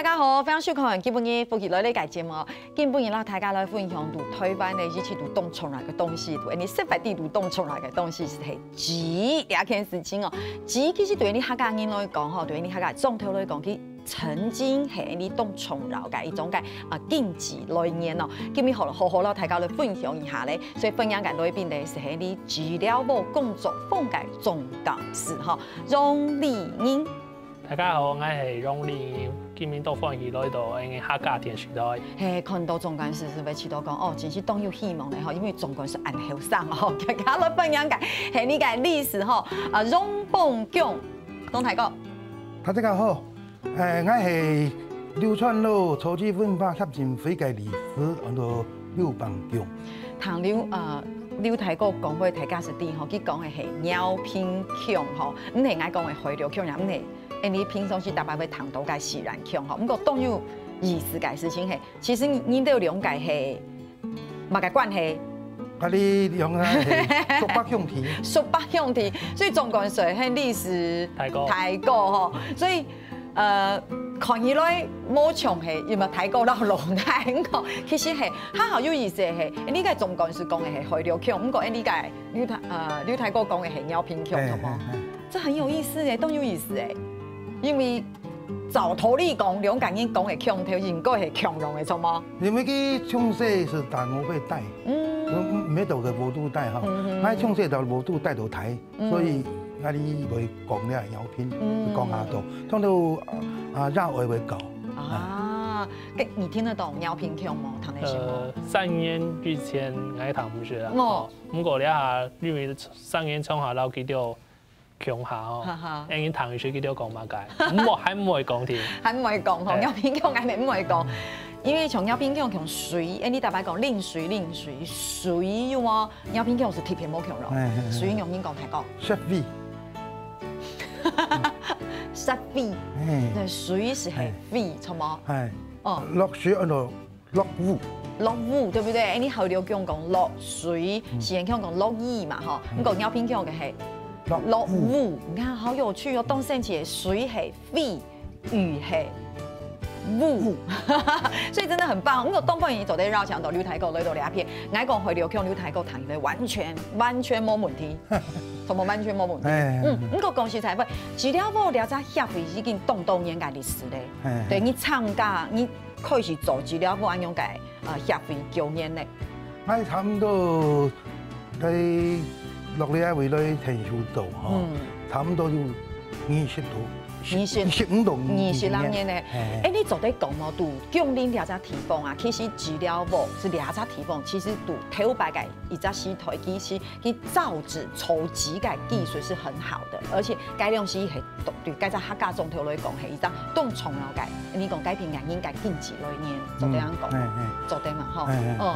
大家好，非常收看今半日復起來呢個節目。今半日啦，大家来分享读推翻你以前读當寵来嘅东西，读你失败地读當寵来嘅东西，係幾兩件事情哦。幾係對你客家人嚟講，嚇對你客家總體来讲，佢曾经系你當寵愛嘅一种嘅啊經濟来源哦。今日好好好啦，大家嚟分享一下咧。所以分享嘅裏邊咧，係你治疗部工作方嘅總董事哈，容丽英。大家好，我係容丽英。前面都放鱼在度，下家田鼠在。嘿，看到中共是是会听到讲哦，真是当有希望的吼，因为中共是安后生哦，家家都分享个。嘿，你讲历史吼，啊，荣凤强，东大哥。他这个好，诶，我系流传路初级文化接进会界历史，叫做刘棒强。唐刘啊，刘大哥讲话大家是滴吼，他讲的系鸟片强吼，唔系我讲的回流强，唔系。哎，你平常时大伯伯谈都该自然强吼，不过当有意思个事情嘿，其实你你都有两界系，马个关系，啊你两啊，说百用题，说百用题，所以中国人说很历史太高，太高吼，所以呃看起来某像系又嘛太高到龙太过其实是还好有意思系，你个中国人讲个系河流强，不过哎你个刘太呃刘太国讲个系鸟贫穷，好无，这很有意思诶，当有意思诶。因为早头里讲，两个人讲的强条，人个是强调的，什么？你们去唱戏是带五八带，嗯，没道个无都带哈，那唱戏就无都带到台，所以那你会讲了药片，讲下多，通到啊绕围会搞啊，你听得懂尿片强无？呃，三年之前爱是学。哦。不过你下因为三年从下楼梯掉。強下哦，啱啱彈完水佢都讲埋介，唔會唔會讲添，係唔讲，講。鷂片姜係咪唔會讲，因为从鷂片姜講水，诶，你大白讲冷水冷水水要麼？鷂片姜是特別冇强咯，水用英讲講睇過。濕味，濕 味，水是系味，錯冇？系，哦，落水嗰度落雨，落雨對唔對？誒你後叫我讲落水，前叫我讲落雨嘛，嗬？咁讲鷂片我嘅系。落雾，你看好有趣哦。东山起水系飞雨系雾，所以真的很棒。嗯，个东北人走在绕墙到刘太古来头两片。爱讲回流去刘太古谈，伊完全完全没问题，从 冇完全没问题。嗯，嗯，个公司财务治疗部聊在协会已经动动眼界历史嘞。对，你参加，你可以是做治疗部安样个啊协会九年嘞。爱差不多在。六里爱位了天数度哈，差不多有二十度、二十五度、二十六年嘞。哎，你做的高毛度，降临两只提风啊，其实治疗无是两只提风，其实度头白界一只石头，其实去造纸、抽纸的底水是很好的，而且该两是系对，该只黑家种头来讲系一张动虫老界。你讲该片岩应该定几多年？做这样讲？做滴嘛哈？嗯，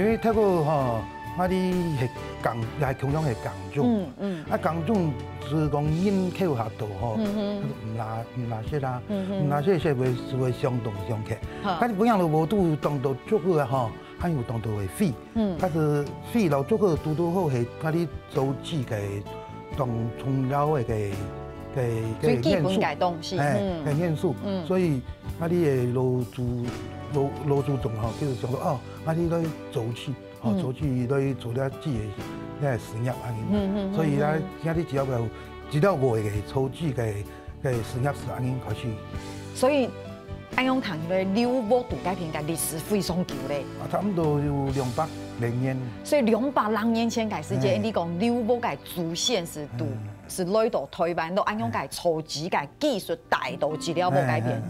因为太过哈。啊，你系工，来系同样系工种。嗯嗯，啊，工种是讲人口下度吼，唔难唔难嗯嗯，唔难识是会是会相同相克。好，但是本一样，路无都当到足去啊吼，还有当到会飞。嗯，他是飞了足去拄拄好，系啊，你组织给当重要诶，给给给。最基本嘅东西。嗯，素。嗯，所以啊，你诶路主。罗罗祖宗吼，就是想说哦，我哋在做去，哦，做去在做了一下子嘅那事业安尼，所以咧，今日主要在主要卖嘅初级嘅嘅事业是安尼开始。所以安永堂嘅流播度改变历史非常久咧。啊，差不多有两百零年。所以两百零年前开始，即你讲流播嘅主线是度是哪一道推翻到安永嘅草纸嘅技术大道资料冇改变。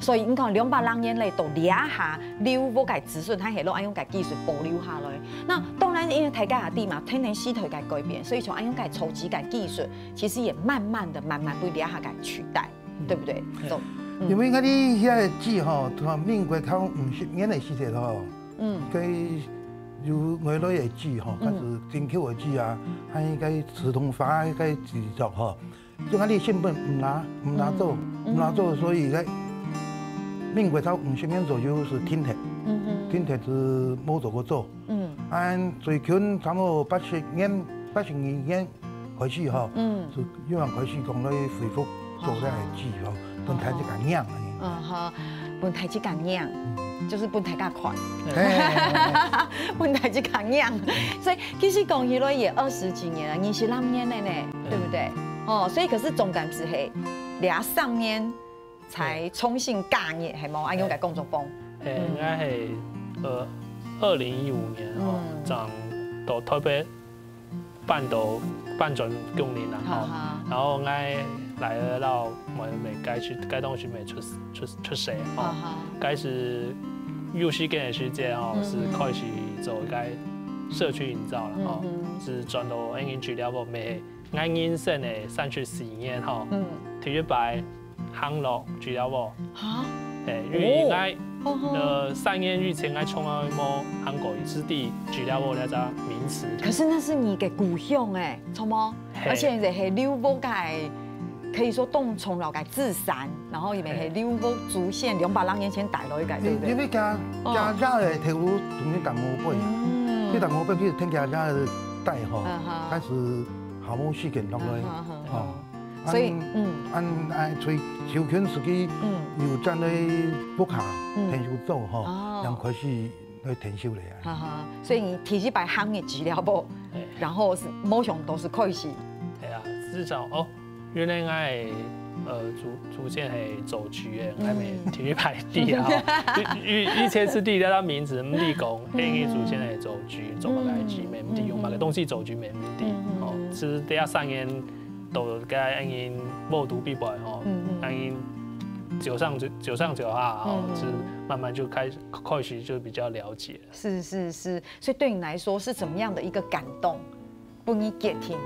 所以你看，两把人眼泪都留下留我个子孙他下落，爱用个技术保留下来？那当然，因为大家下底嘛，天天洗脱个改变，所以从安用个筹集个技术，其实也慢慢的、慢慢被留下个取代，对不对？懂？你们看，你现在煮吼，从民国靠五十年代起始吼，嗯，该有外头也煮吼，开是进口个煮啊，还应该自动化个制作哈，就安你成本唔拿唔拿做唔拿做，所以个。另外初五十年左右是天台，停台是摸着过做。嗯，啊，最近差不多八十年、八十二年开始哈，就有人开始讲在恢复做那下子哈，本台子更硬了。嗯哈，本台子更硬，就是本台更快。本台就更硬，所以其实讲起来也二十几年了，二十六年了呢，对不对？哦，所以可是总感觉黑，俩上面。才重新干嘅系冇，啊！用个工作风。诶，应该系呃二零一五年哦，长都特别半都半转工龄啦吼，然后我来得到每届区、届东区每出出出社哦，该是有时间的时间哦，是开始做介社区营造啦吼，是转到安吉治疗部每安吉县诶山区实验吼，体育班。汉乐，记了我，啊，哎，因为爱，呃，三年以前爱创阿么韩国之地，记了我那只名词。可是那是你给古乡哎，从么？而且在黑刘伯改，可以说动从老改自山，然后伊在黑刘伯祖先两百零年前带来一个，对不对？你咪加加家的铁路同你同湖北，去同湖北去听家家的带吼，开始好无去给他们。所以，嗯，按按吹，小先自己，嗯，又站在不卡，天秀走哈，然后开始来退休嘞。哈哈，所以提起摆行业资料不，然后是某像都是可以是。对啊，至少哦，原来爱。呃，出主线是走局，还没体育牌地啊。一一千是地，他名字立功，因为主线是走局，走不来去没用地，用某个东西走局没用地，哦，是底下上演。都给该按音默读必背吼，按音九上九九上九下吼，是慢慢就开始开始就比较了解。是是是，所以对你来说是怎么样的一个感动？不，你给听，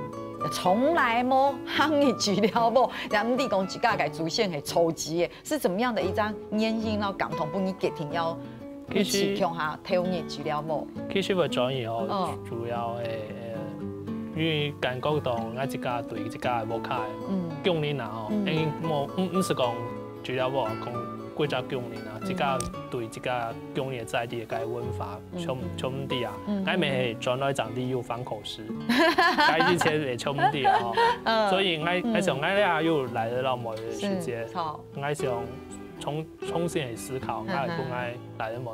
从来莫喊你句了不？咱们地公自家个祖先系超级的，是怎么样的一张眼睛了感动？不，你给听要一起向他听一句了不？其实我讲以后主要诶。因为全国各地一家对一家无开，过年呐吼，因无唔唔是讲除了我讲过家过年啊，一家对一家过年在地嘅文化，兄兄弟啊，我咪系转来转地又反口实，该 之前也兄弟啊，所以我我上我俩又来了一个时间，我想。重重新来思考，那也不该来那么？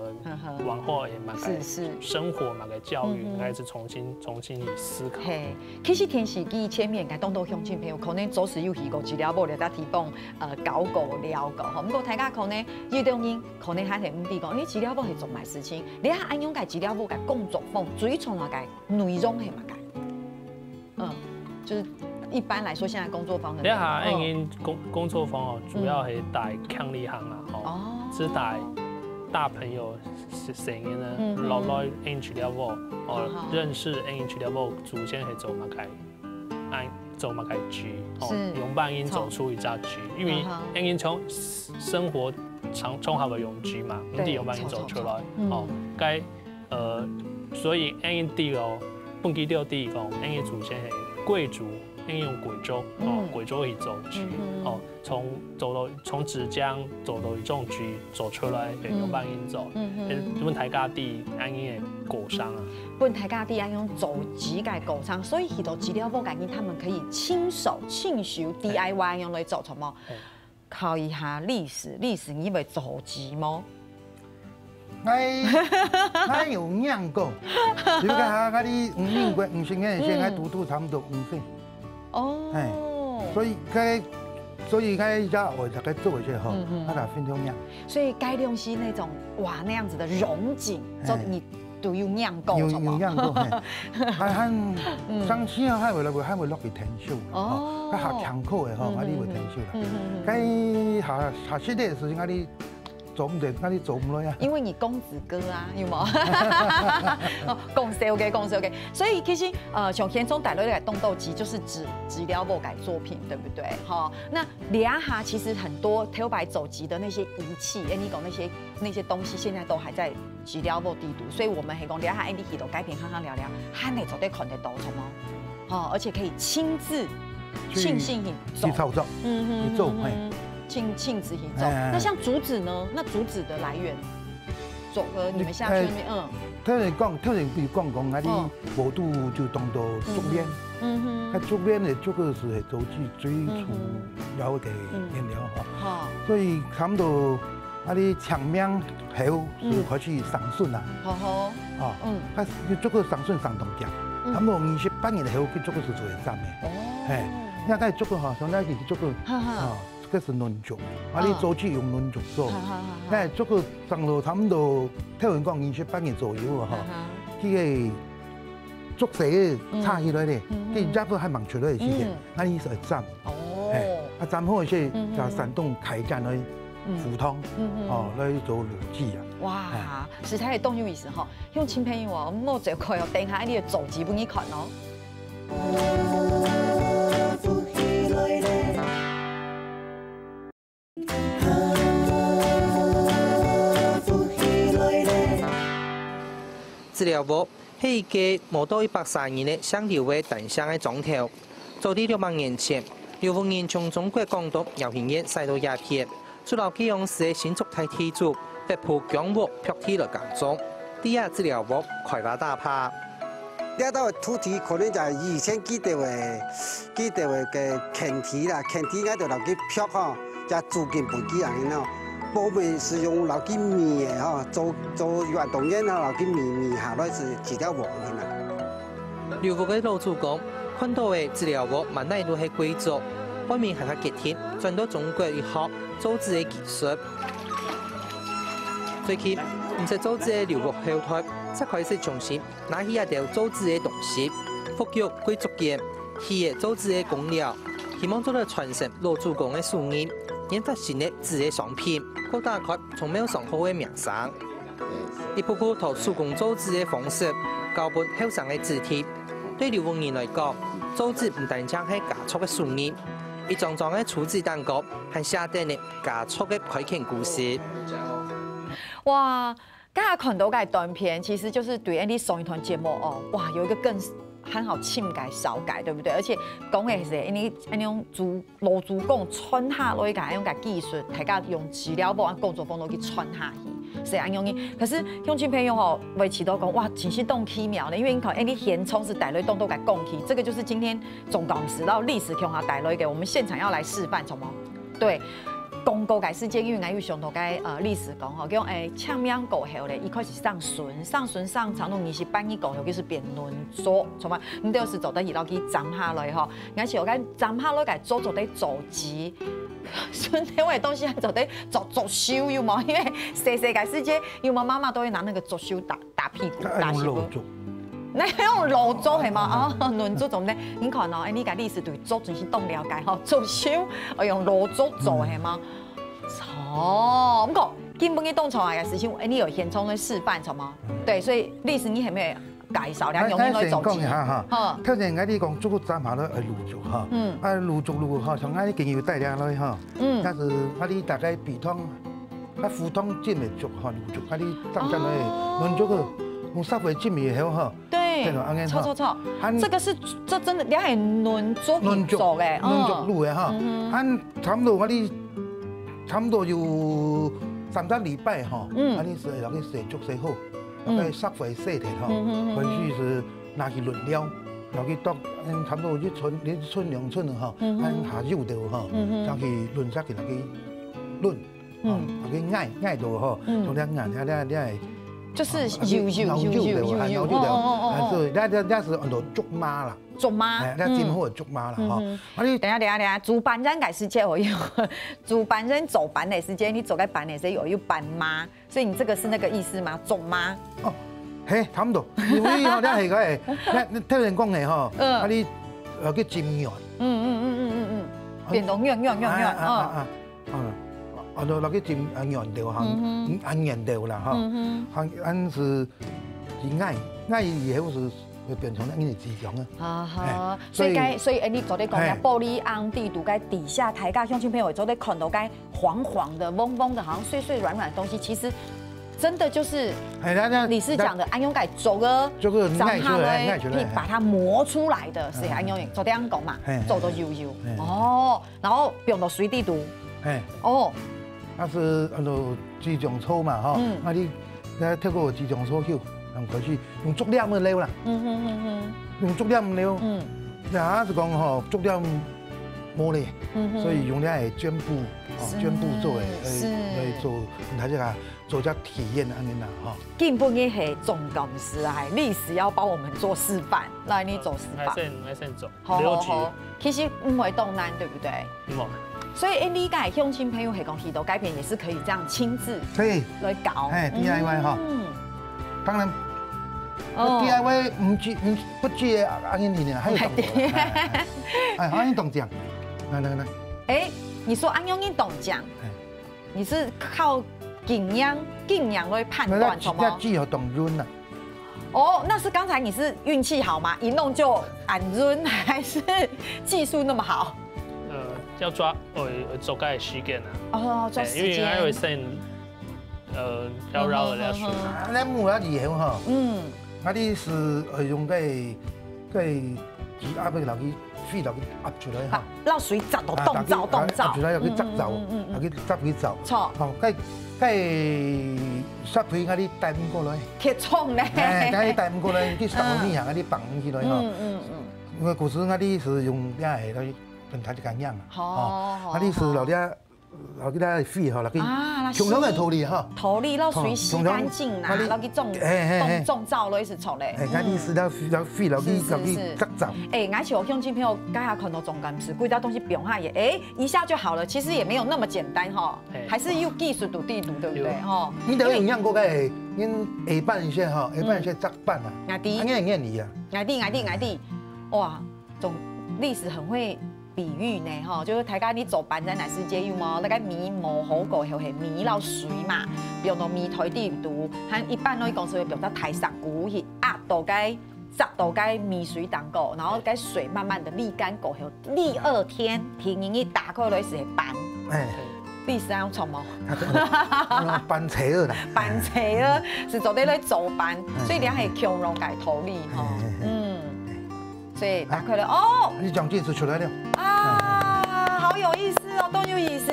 往后也蛮，是是生活嘛，个教育，应该是重新重新去思考。嘿，其实电视机前面，该东东相亲朋友，可能左思右想过资料部在提供呃搞过了过吼。不过大家可能有点人可能还是唔知讲，因为资料部是做咩事情？你还安样个资料部个工作风、最重要个内容系嘛个？嗯，就是。一般来说，现在工作坊的，你看，因工工作坊哦，主要系带强力行啊，哦，只带大朋友声音呢，老来 level 哦，认识 level，祖先系做马街，按走嘛开居哦，永伴音走出一家居，因为因因从生活长从好的永居嘛，你得永伴音走出来哦，该呃，所以因因地哦，本地料地个，因因祖先系贵族。因用贵州哦，贵州去做起哦，从走到从浙江走到一种局走出来，用闽音走。嗯嗯，问台家地安因的鼓上啊，问台家地安用做起个鼓上，所以去到资料坊间因他们可以亲手亲手 DIY 用来做出毛，考一下历史，历史你会做起毛？哎，还有两过，你讲下，看你五零块五先，先来赌赌差不多五岁。哦，哎，所以该，所以该家我大概做一下吼，他俩分钟酿。所以该东西那种哇那样子的溶剂，所你都要酿够，是嘛？酿 够，哎，生青还会来，还会落去成熟哦，它下强苦的哈，啊你会成熟啦。嗯嗯嗯。该下下些的，所你。做唔那你里做唔到呀？因为你公子哥啊，有冇？哦，公子 OK，公子 OK。所以其实，呃，像田中大陆的动刀机，就是指指雕木改作品，对不对？好，那李阿哈其实很多 l 湾走集的那些仪器，a 哎，y 讲那些那些东西，现在都还在指雕木地图，所以我们香港李阿哈哎，y 去都街边看看聊聊，他哋绝可看得到什么？哦，而且可以亲自你去操作，嗯哼。庆庆子行走，那像竹子呢？那竹子的来源，走个你们下去那边，嗯。特别逛，特别比逛讲讲，阿你过度就当做竹编，嗯哼，它竹编的这个是是都是最初要个原料哈，好，所以看到那里墙面还有是还是上顺啊，好好，啊，嗯，它你竹个上顺上东家，差不多二十八年还有竹个是做一站的，哦，嘿，那阿讲竹个哈，像那其实竹个，哈哈。这是嫩竹，啊，你做起用嫩竹做，哎，竹子上了差不多，听人讲二十八年左右啊，哈，这个竹子差起来咧，佮家子还蛮出类时的，那你是站，哦，啊，站好些就山东开江的富通，哦，那一做逻辑啊，哇，实在也懂有意思吼，用亲朋友啊莫坐快哦，等下你的组子不你看哦。资料片是一个无到一百三二的湘柳的定向的总条。早了六万年前，有个人从中国广东由平远带到鸦片，到要起市的新竹台天竺，被部江木劈起了耕种。第二资料片开发大坝，这道土地可能在以前记得会记得会个垦地啦，垦地该就留去飘吼，加租金不低啊！我们是用老金面的哈，做做软冬粉啊，老金面面下来是治疗黄的啦。刘福的老祖公，看到的治疗黄，那南路系贵族，外面还较接贴，转到中国以后，做纸的技术。最近唔是做自的留福后台，才开始重视，拿起一条做自的东西，复扬贵族的，企个做纸的功劳，希望做到传承老祖公的树荫。拍发系的自的商品，可大开从没有上好的名声，一步步探索工作自的方式，交本抽上的字体。对刘文义来讲，造纸不但只是家畜的树年，一桩桩的处置蛋糕还写定了家畜的开情故事。哇，刚看到个短片，其实就是对俺啲上一段节目哦。哇，有一个更。很好，清改少改，对不对？而且讲的是，因为安种主老主工穿下去，个安样个技术，大家用料了，按工作崩都去穿下去，是安样个。可是用些朋友吼维持到讲，哇，真是动起苗呢，因为你看，安你填充是带来动都个供起，这个就是今天总讲是到历史去哈带来个。我们现场要来示范什么？对。公告界世界，因为俺有上头该呃历史讲吼，叫诶清明过后咧，伊开始上笋，上笋上长到二十半米过后，就是辩论竹，从嘛，你都是坐到二楼去站下来吼，而且我个站下来个坐坐得坐椅，笋那块东西坐得坐坐手，有冇？因为细细界世界，因为妈妈都会拿那个坐手打打屁股，打屁股。那用卤煮系吗？啊，轮煮怎呢？你看哦，哎，你家历史对煮全是懂了解吼，作烧哦用卤煮做系吗？炒，唔过根本你懂炒个事情，哎你有现场的示范炒吗？对，所以历史你很咩？介绍两样，用来做技巧哈。特性家你讲足够掌握咧卤煮哈，嗯，啊卤煮卤哈，像安尼经有带料了哈，嗯，但是啊你大概鼻通，啊通进煎足哈好，煮啊你真正来卤煮个。我施肥浸肥也好好。对。错错错，这个是这真的，你还嫩足不少嘞，嫩足嫩的哈。按差不多我哩，差不多有三个礼拜哈。嗯。俺哩水，那个水足水好，那个施肥细点哈。回去是拿去轮苗，那去剁，嗯，差不多一寸，一寸两寸的哈。按下肉到哈。嗯拿去轮下，去润，嗯，那个干干多哈。嗯嗯嗯。像这那像这样，这就是油油油油油油哦哦哦那那那是很多竹马啦，竹马，那金虎竹马啦哈，啊你等下等下等下，主板人改时间哦有主板人走板嘞时间，你走该板嘞时又有板妈，所以你这个是那个意思吗？走妈？哦，嘿，差不多，你我 听你讲的哈，啊你呃叫金牛，嗯嗯嗯嗯嗯嗯，变动样样样样，啊啊啊。啊，就那个金安源豆，哈，安源豆啦，哈，它安是是矮矮以后是会变成安尼的形状啊。哈哈，所以该所以安你昨天讲玻璃安地都该底下，大家乡亲片，友昨天看到该黄黄的、嗡嗡的好像碎碎软软的东西，其实真的就是哎，那那你是讲的安阳钙走个，足个耐久的，耐久把它磨出来的，是安永人昨天安讲嘛，走走悠悠，哦，然后变到水地都，哎，哦。那是啊，个几种车嘛，吼，啊你来透过机种车后，用回去用竹料木料啦，嗯哼嗯哼，用竹料木料，嗯，啊是讲吼竹料嗯料，所以用咧也绢布，啊绢布做诶，来做，你看一下做体验安尼啦，哈。根本伊系总公司，啊，历史要帮我们做示范，来你做示范。来先来先做，好，其实因为东南对不对？有。所以，NI 家用心朋友很恭喜到，该片也是可以这样亲自可以来搞，哎，DIY 哈。嗯，当然，d i y 唔煮唔不煮阿阿英英呢，还有懂？阿英懂酱，来来来。哎，你说阿英英懂酱，你是靠景验经验来判断，什么？那需要技巧懂润 u 哦，那是刚才你是运气好吗？一弄就按润，还是技术那么好？要抓呃做盖时间啊！哦，抓吸干。因为还会生呃，要绕了两水。那木那要很好。嗯。那你是呃用个个把那个老鸡血那个压出来哈？让水砸到冻糟冻糟。压出来，那个砸糟，那个砸皮走，错。好，该该杀皮，那点带不过来。铁冲呢？哎，该带不过来，你上面米下个绑起来哈。嗯嗯嗯。为古时那点是用点海老鸡。它就感染啊！啊，历史老底老底底洗吼，老底啊，冲凉也淘哩哈，淘哩捞水洗干净啦，捞底种，种种草落也是重嘞。哎，看历史了了，洗老底，老底杂杂。哎，而且我乡亲朋友解下看到种柑子，贵家东西用下也，哎，一下就好了。其实也没有那么简单哈，还是又技术、土地、土对不对？哦，你等营养过个，你一半一屑哈，一半一屑杂半呐。阿弟，阿弟，阿弟啊！阿弟，阿弟，阿弟，哇，总历史很会。比喻呢，吼，就是大家你做班在奶世界有无？那个米磨好过，就是米捞水嘛，用到米堆地多，还一般那个公司会用到台上鼓去压到个，压到该米水当过，然后该水慢慢的沥干过，后，第二天营一打开来是板，哎，你是讲错无？车了啦，车了，是做在来做板，所以你还强容个头哩，吼。所以快乐哦！你讲句子出来了啊，好有意思哦，多有意思，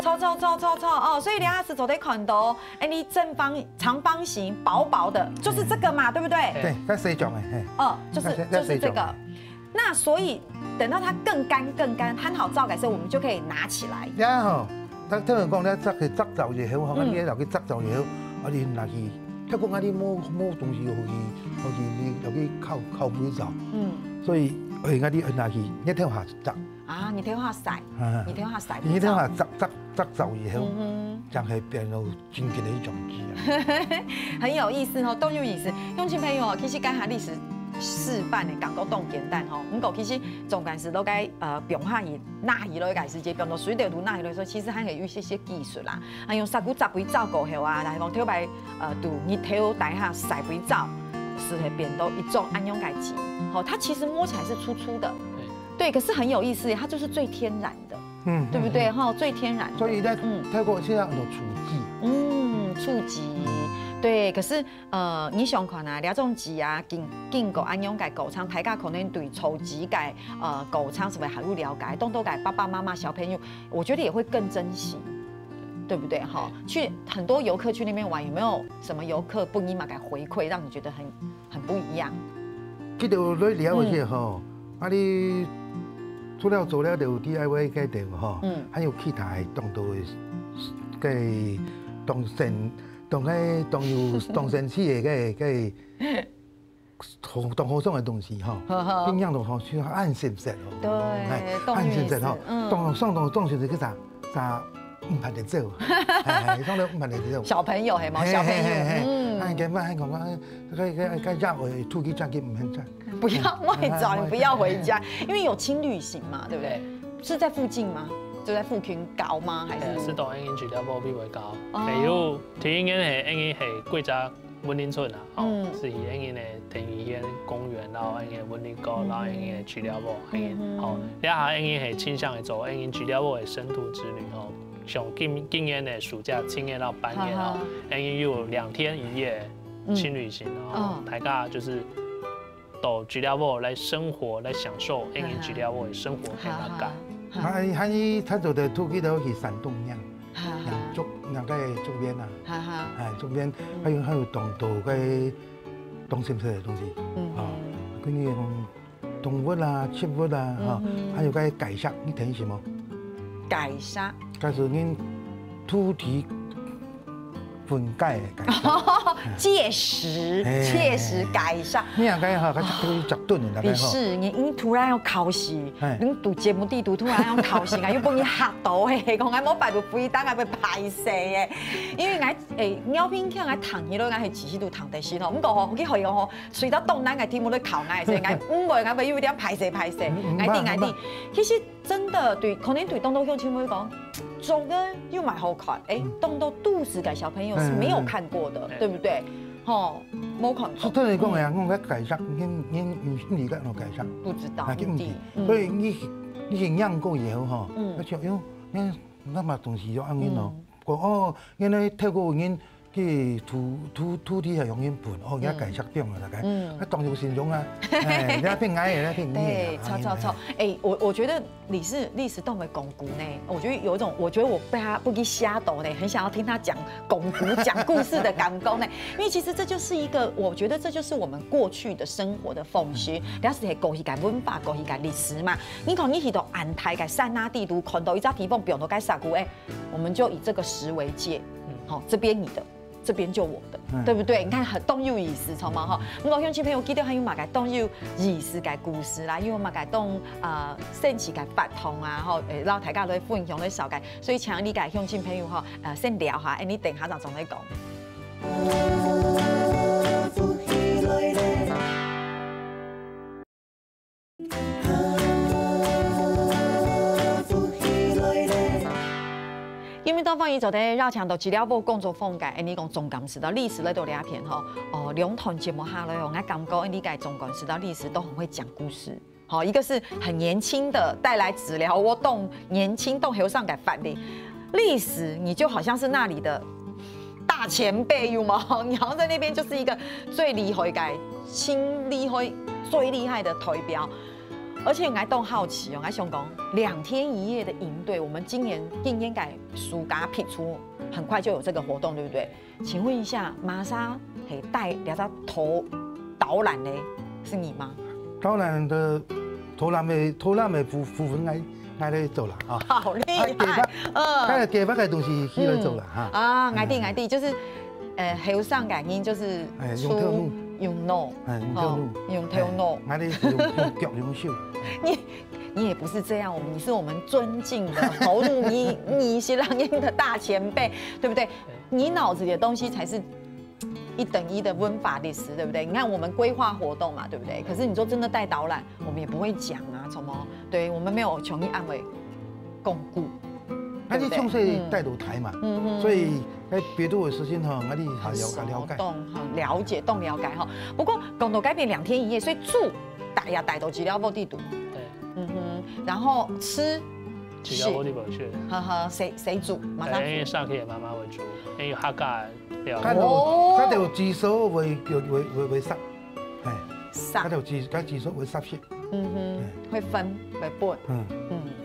超超超超超哦。所以梁下子走得看到，哎，你正方长方形薄薄的，就是这个嘛，对不对？对，那谁讲的？哦，就是就是这个。那所以等到它更干更干，摊好灶改时候，我们就可以拿起来。然后，他听人讲你要执去执造也好，或者你要去执造也好，或者拿去，包括你摸摸东西好期好期你要去靠靠背一嗯。所以我嗰啲按下去，一聽下砸。啊，你聽下曬，你聽下曬。你聽下執執執走以後，就係变到轉過的一种字。很有意思哦，都有意思。用啲朋友哦，其实讲下历史示范的，讲得都简单哦。不过其实总干事都该呃平下以拿一落去，係世界變到水道度拿一落去，其实还可以有些些技术啦。啊，用石骨執幾招过后啊，然后講睇呃，誒，就你天台下塞幾招。是的，扁豆一种安用改吉，好，它其实摸起来是粗粗的，对，可是很有意思，它就是最天然的，嗯，对不对？哈，最天然。所以，在嗯，泰国现在很多厨级，嗯，初吉。对，可是呃，你想看啊，两种鸡啊，进进狗安用改狗仓，台下可能对丑级改呃狗仓什么还有了解，动多改爸爸妈妈小朋友，我觉得也会更珍惜。对不对？哈，去很多游客去那边玩，有没有什么游客不一马给回馈，让你觉得很很不一样？记得我来了解过哈，啊，你除了做了这个 DIY 该点哈，嗯，还有其他的东都给当神当个当有当神器的给给当和尚的东西哈，尽量都好穿暗线色，对，按线色哈，嗯，当上当当线色去查查。唔拍得走，系，上到唔拍得走。小朋友系冇小朋友，嗯，哎，今日我讲，可以可以可以约会突击转给唔肯转。不要外转，你不要回家，因为有轻旅行嘛，对不对？是在附近吗？就在附近搞吗？还是？是抖音的取调不会搞。例如，抖音系，抖 N 系贵州文林村啊，哦，是 N 音的，抖音的公园，然后 N 音的文林沟，然后 N 音的取调 n 抖好，然后 N 音的倾向做 N 音取调步的深度之旅，哦。像今今年的暑假，今年到半年哦因为有两天一夜轻旅行哦，大家就是到吉列沃来生活，来享受 N E U 吉列沃的生活很大家。那喊伊，他做的土鸡头是山东人，样，竹两个竹编啊，哎竹编还有还有动土个动心思的东西，哦，比如讲动物啦、植物啦，哈，还有个解释一天什么。改善，但是您土地。分解，届时，切实改善。你啊，这样他可以整顿的是，你你突然要考试，你读节目地图突然要考试啊，又把 你吓到的，讲哎莫白读非当啊被排死的。因为哎诶，尿片强，来躺起来哎起起都躺地湿哦。不过吼，我去学养吼，随着东南的题目咧考哎，所以哎唔会哎会有一点排泄排泄哎定哎定。其实真的对，可能对东东向亲母讲。走呢又买好款，哎，冻到肚子的，小朋友是没有看过的，对不对？吼，某款。这对你讲的啊，我该改善，下，恁恁唔理解改善。不知道，那计所以你你营养过以后哈，那像哟，恁那么东西就按恁哦，哦，现在泰国人。土土土地是用金盘，哦，人家改拆迁了，大家，那当用心用啊，哎，人家偏矮，人家偏矮。对，错错错，哎，我我觉得你是历史都没巩固呢，我觉得有一种，我觉得我被他不给吓到呢，很想要听他讲巩固讲故事的感觉呢，因为其实这就是一个，我觉得这就是我们过去的生活的缝隙。人家是搞一改文化，搞一改历史嘛，你讲你去到安泰改山拉地图，看到一家地方不用都改傻鼓哎，我们就以这个时为界，好，这边你的。这边就我的，对不对？你看很动有意思，查嘛哈。那么乡亲朋友记得还有马街动有意思个故事啦，因为马街动啊，省区个不同啊，吼，诶，让大家都会分享来小解，所以请你解乡亲朋友哈，呃，先聊哈，诶，你等下再上来讲。东方伊走的绕墙头，资料部工作风格，你讲中干是到历史那都两片吼，哦，两桶节目下来我感讲你尼个中干是到历史都很会讲故事，好，一个是很年轻的带来治疗，我动年轻动后上改反应，历史你就好像是那里的大前辈有吗？你好像在那边就是一个最厉害个、亲厉害、最厉害的头标。而且我爱都好奇哦，我想讲两天一夜的营队，我们今年电烟改暑假辟出，很快就有这个活动，对不对？请问一下，玛莎，以带两张头导览的，是你吗？导览的，投篮的投篮的部部分爱爱在做了啊，好厉害，呃，他给开发的东西，伊在做了哈，啊，爱弟爱弟，就是，呃，有上感应，就是出。用 no，用 tell 用用脚用手。你你也不是这样，我们你是我们尊敬的、投入你你西洋音的大前辈，对不对？你脑子里的东西才是一等一的温法律师，对不对？你看我们规划活动嘛，对不对？可是你说真的带导览，我们也不会讲啊，什么？对，我们没有穷意安慰巩固，那你纯粹带舞台嘛，所以。哎，别多会事情哈，我你很了解了解，懂哈，了解懂了解哈。不过共同改变两天一夜，所以住大呀大都是要外地度，对，嗯哼。然后吃，是要外地回去。呵呵，谁谁煮？马上。因为上可以妈妈会煮，因为哈噶，哦，他有他有技术会会会会杀，哎，杀。他有技，他技术会杀血。嗯哼，会分会拨。嗯嗯。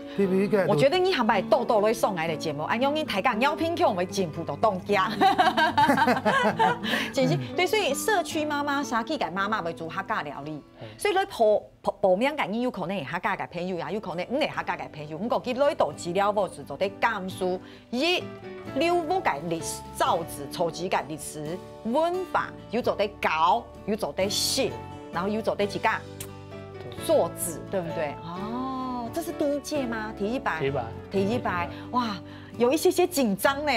我觉得你还把豆豆来送来的节目，安用你抬杠，你要偏我们进步的东家，真是对。所以社区妈妈、社区给妈妈为做客家料理，所以来婆婆婆娘个，你有可能系客家个朋友，也有可能唔系客家个朋友。不过佢来到资料我是做对讲书，一六五解历史，造字、错记个历史、文法，要做得高，要做得细，然后又做得几噶作字，对不对？哦。这是第一届吗？体一百，体一百，哇，有一些些紧张呢，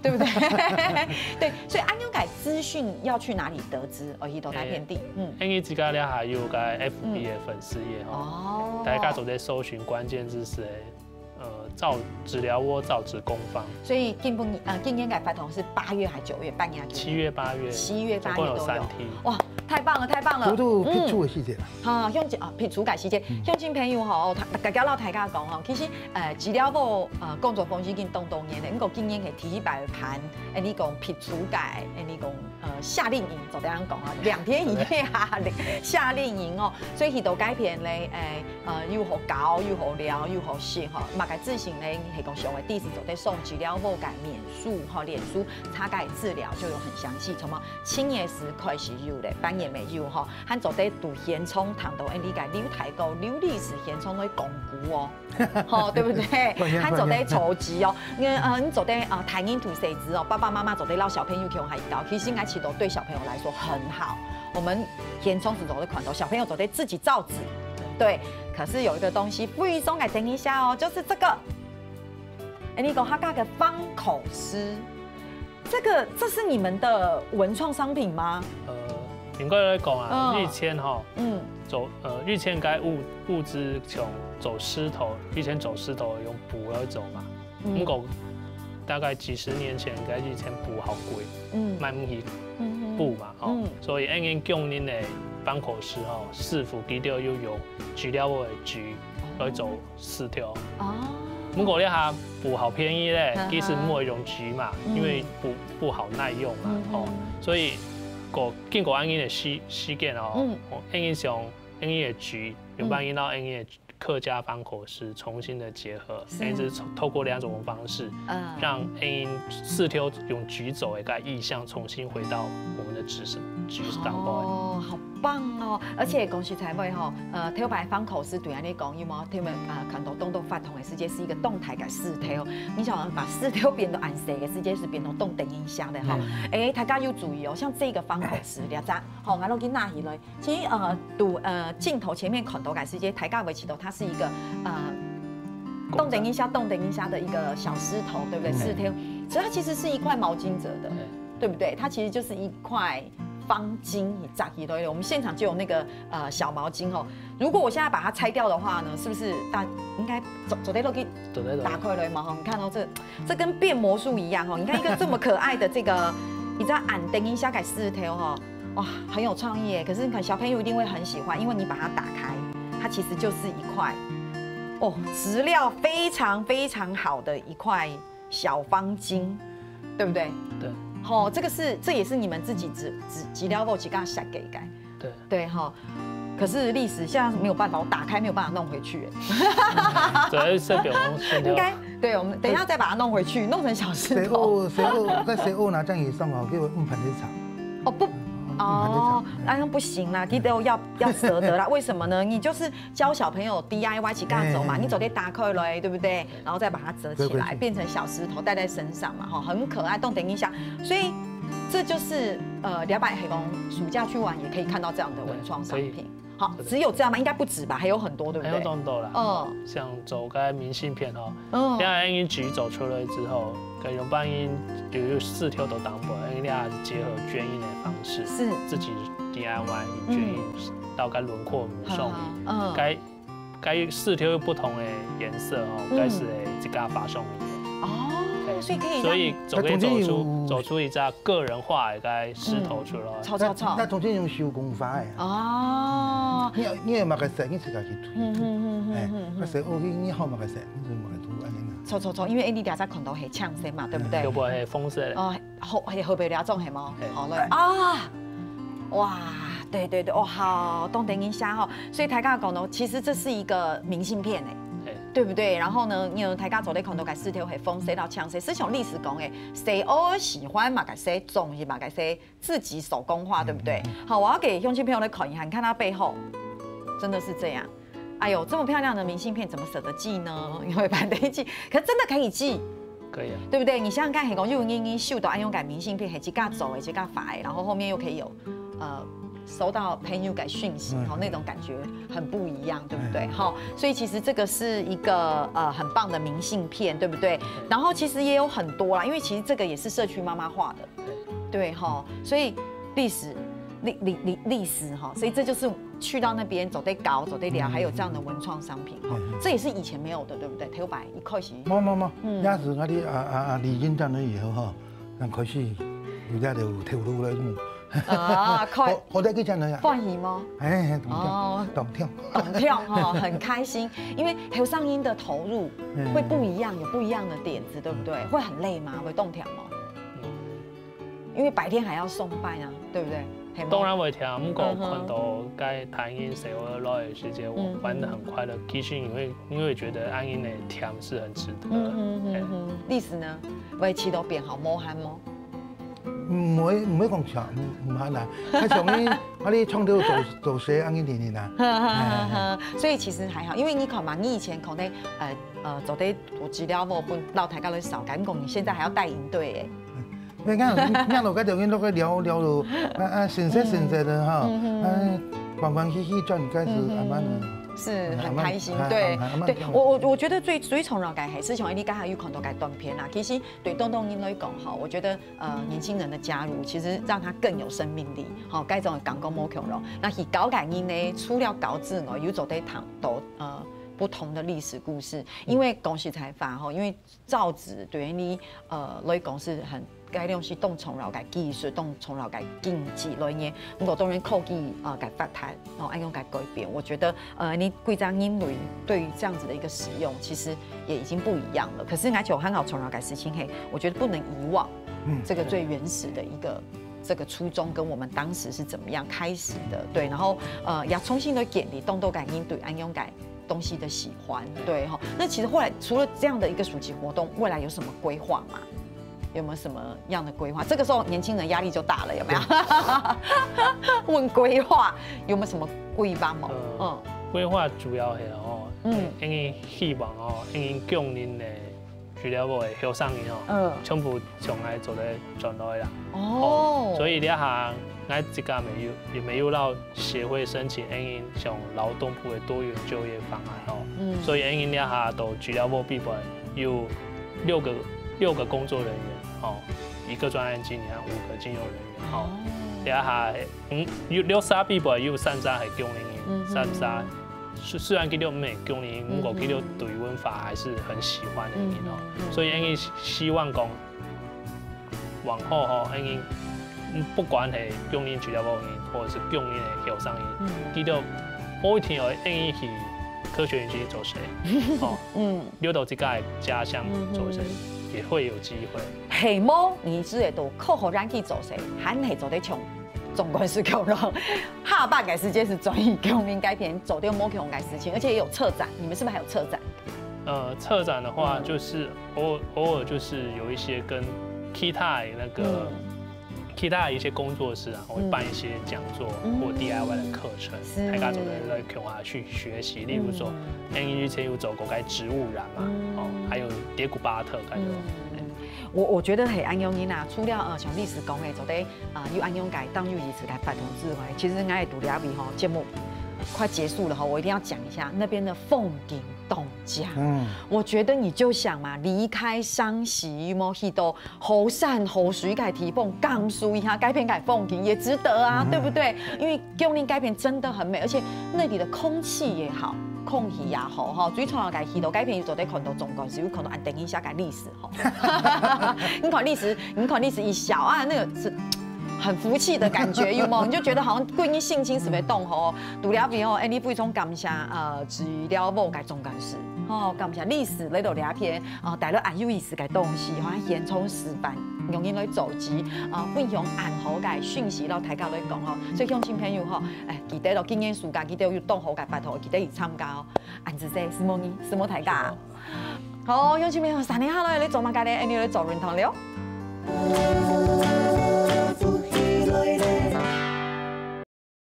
对不对？对，所以安妞改资讯要去哪里得知？哦，伊都那片地，嗯，安妞只个了下有该 F B 的粉丝页哦，大家都在搜寻关键字是，呃，造治疗窝，造子宫方。所以订婚，呃，订婚改发同是八月还是九月？半夜？七月八月，七月八月都有三天。哇。太棒了，太棒了！好多撇粗的细节啦。哈，像这啊撇粗改事情，乡亲朋友吼，家己老大家讲吼，其实呃治疗部呃工作方式跟东动样的，五个经验系提一百来谈，安尼讲撇粗改，安尼讲。呃，夏令营做这样讲啊，两天一夜啊，夏令营哦，所以去都改变嘞，哎，呃，又好搞，又好聊，又好细哈，嘛改自信嘞，系个小用的，第一次做在送资料，我改免书哈，脸书他改治疗就有很详细，什么青年时开始有嘞，半夜没有哈，他做在读现场，谈到安理解，你有太高，有历史现场来巩固哦，吼，对不对？他做在初级哦，你呃，你做在啊，谈音图设置哦，爸爸妈妈做在拉小朋友去往海岛，其实应该。对小朋友来说很好，我们填充纸都的款头，小朋友走得自己造纸，对。可是有一个东西不宜松，来等一下哦，就是这个，哎，你讲他搞个方口诗，这个这是你们的文创商品吗？呃，严格来讲啊，日签哈，嗯，走呃，日签该物物资穷，走狮头，日前走狮头用补来做嘛，嗯，讲。大概几十年前，该以前布好贵，嗯，买木器布嘛，哦，所以安尼匠人的搬口时候师傅记得又有旧料我的锯来走四条。哦，木果咧哈布好便宜咧，其实木会用锯嘛，因为布布好耐用嘛，哦，所以过经过安尼的试试验哦，嗯，安尼上安尼的锯有办法到安尼的。客家方口是重新的结合，是透过两种方式，让因四条用举走的个意象重新回到我们的自身，举是当宝。棒哦，而且恭喜才尾哈，呃，他牌方口是对安哋讲，要么他们啊看到东东发同的世界是一个动态嘅石头，你想把四头变到颜色的世界是变到动等音响的哈，哎，大家要注意哦，像这个方口石两只，好，俺都去拿起来，实呃，赌呃，镜头前面看到嘅世界台高位置头，它是一个呃动灯音响、动灯音响的一个小石头，对不对？四头，所以它其实是一块毛巾折的，对不对？它其实就是一块。方巾，你扎一堆。我们现场就有那个呃小毛巾哦。如果我现在把它拆掉的话呢，是不是大应该走走在到可以打快雷嘛哈？你看到这这跟变魔术一样哦。你看一个这么可爱的这个，你知道俺等一下改四十条哈，哇，很有创意可是你看小朋友一定会很喜欢，因为你把它打开，它其实就是一块哦，质料非常非常好的一块小方巾，对不对？对。哦，这个是，这也是你们自己只只只了不起，刚刚想改一改。对对哈，可是历史现在是没有办法，我打开没有办法弄回去。哈哈哈哈哈。应该，对我们等一下再把它弄回去，弄成小石头。谁欧？谁欧？在谁欧拿酱油上啊？给我弄反了场。哦不。哦，那样不行啦，低头要要舍得啦。为什么呢？你就是教小朋友 DIY 去干走嘛，你走得打扣了，对不对？然后再把它折起来，变成小石头戴在身上嘛，哈，很可爱，动听一下。所以这就是呃，两百黑工暑假去玩也可以看到这样的文创商品。好，只有这样吗？应该不止吧，还有很多，对不对？有多种多啦。嗯，像走该明信片哦，嗯，让一急走出来之后。用半因，比如四条都当不，因你还是结合捐印的方式，是自己 DIY 捐印，到该轮廓们送嗯，该该四条有不同的颜色哦，该是来一家发送你哦，所以可以，所以走走出走出一只个人化的该石头出来，操操操，那中间用手工法呀，哦。你你也买个色，你自己去推。嗯嗯嗯嗯嗯，个色，我给你好买个色，你去买个。错错错，因为印 D 底下在看到是枪声嘛，对不对？又不会风声。哦，后何何必聊种黑毛？好嘞。啊！哇，对对对，哦，好，懂点印象吼。所以台家讲呢，其实这是一个明信片诶，对不对？然后呢，因为台家做的看到改四条是风谁到枪谁，是从历史讲诶，谁喜欢嘛？改谁中意嘛？改谁自己手工画，对不对？好，我要给用心朋友来看一下，你看它背后，真的是这样。哎呦，这么漂亮的明信片怎么舍得寄呢？因为懒得寄，可是真的可以寄，可以啊，对不对？你想想看，很讲又英英秀到安永改明信片，很即刻走，即刻发，然后后面又可以有，呃，收到朋友改讯息，哈，那种感觉很不一样，对不对？好，所以其实这个是一个呃很棒的明信片，对不对？然后其实也有很多啦，因为其实这个也是社区妈妈画的，对哈，所以历史历历历历史哈，所以这就是。去到那边走得高，走得了，还有这样的文创商品，哈，这也是以前没有的，对不对？头摆一块钱，冇冇冇，也是我哋啊啊啊！李金章了以后哈，开始有在跳跳路了，哈哈哈哈哈！我我再跟你放心吗？哎哎，懂跳懂跳懂跳哈，很开心，因为还有上音的投入会不一样，有不一样的点子，对不对？会很累吗？会动跳吗？因为白天还要送拜呢，对不对？当然会听，不过看到该弹音乐老的时间，我玩得很快乐，其实你会你会觉得按音的听是很值得的。嗯嗯嗯历史呢，围持都变好，没汗吗？唔会唔会讲笑，唔唔可能。哈哈哈哈啊你创到做做些安音年年啊。哈哈所以其实还好，因为你看嘛，你以前可能呃呃做啲有资料无，本老太高人少，敢讲你现在还要带营队诶。你看，你看，老个家在我们那个聊聊了，啊啊，神采神采的哈，啊，欢欢喜喜转，开始慢慢了，是，很开心，对对，我我我觉得最最重要个还是像你刚才有看到个短片啦，其实对东东因来讲哈，我觉得呃年轻人的加入，其实让他更有生命力，好，该种讲讲莫穷咯，那是搞龄因呢，除了搞自我，又做对糖多呃。不同的历史故事，因为恭喜学习哈，因为造纸对，于你呃，来很。该学习，动从老改技术，动从老改经济，老些如果当然科技啊，改发达，然后应用改改变，我觉得呃，你规章制度对于这样子的一个使用，其实也已经不一样了。可是，而且我很好从老改事情黑，我觉得不能遗忘，这个最原始的一个这个初衷，跟我们当时是怎么样开始的？对，然后呃，要重新的建立，动动改应对应用改。东西的喜欢，对哈？那其实后来除了这样的一个暑期活动，未来有什么规划吗？有没有什么样的规划？这个时候年轻人压力就大了，有没有？问规划有没有什么规划吗？嗯，规划主要系哦，嗯，因为希望哦，因为今年的俱乐部的生尚哦，嗯，全部从来做的转来啦。哦，所以你啊。俺这家没有，也没有到协会申请，俺因上劳动部的多元就业方案吼，所以俺因了下都除了五笔本，有六个六个工作人员哦，一个专案经理，五个金融人员哦。了下嗯有六十二笔本，有三十二是工龄，三十虽虽然佫有没工龄，不过佫六对文法还是很喜欢的因哦，所以 N 因希望讲往后吼，N 因。不管是用音取代方音，或者是用音来搞生意，记得某一天要应起科学去做事 哦。嗯，留到自己家乡做事也会有机会。很多儿子也都靠学染去做事，还是做得强，总归是够用。哈巴改时间是专给我们改片，走掉莫起红改事情，而且也有策展。你们是不是还有策展？呃，策展的话，就是偶尔偶尔就是有一些跟 K T I 那个。其他一些工作室，然后会办一些讲座或 DIY 的课程，台大组的人来去学习。例如说，NGC 有走过该植物染嘛，哦，还有蝶古巴特，感觉。我我觉得很安永因呐，除了呃像历史讲的，做在啊又安永改当又历史来反同志外，其实我也读了阿比哈节目快结束了哈，我一定要讲一下那边的凤顶。董家，嗯，我觉得你就想嘛，离开山西，伊某到河山河水改提泵，江苏一下，改片改风景也值得啊，对不对？因为桂林改片真的很美，而且那里的空气也好，空气也好哈。最重要改些都改片，伊都在看到中国是有可能安定一下改历史哈。你看历史，你看历史一小啊，那个是。很服气的感觉，有冇？你就觉得好像关于性侵是被动吼，读了片后，哎，你不 y 从感谢呃，治疗某个中干事，哦，感谢历史那条两篇，哦，带了很有意思的东西，好像延长时班，容易来组织，啊，分用很好嘅讯息到大家来讲哦，所以乡亲朋友吼，哎，记得到今年暑假，记得有动好嘅拜托，记得去参加哦，安子姐，什么你，什么大家？好，乡亲朋友，三年后来，你做嘛家咧？a n y w a n k you. light